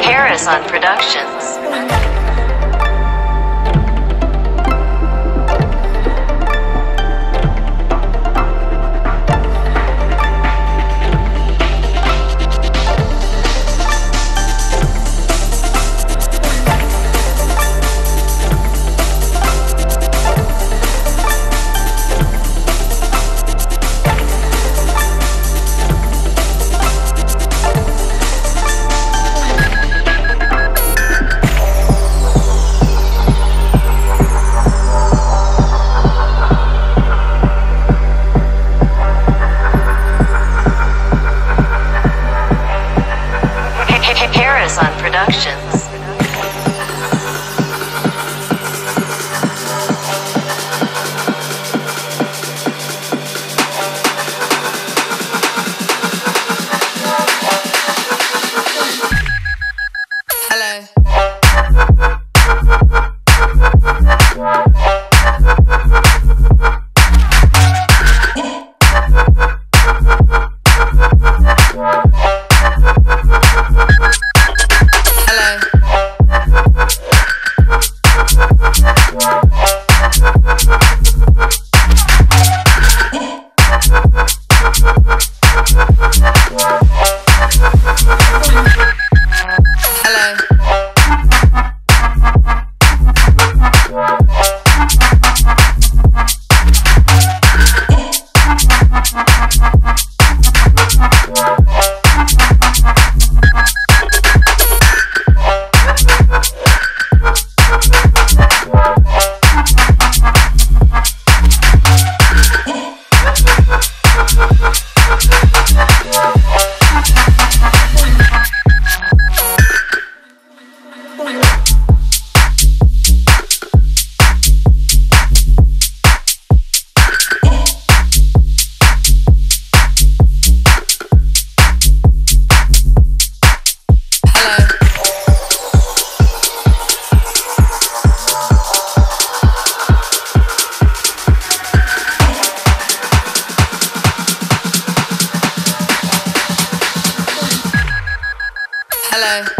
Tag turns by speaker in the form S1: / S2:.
S1: Harrison Productions. Harrison Productions.
S2: Hello.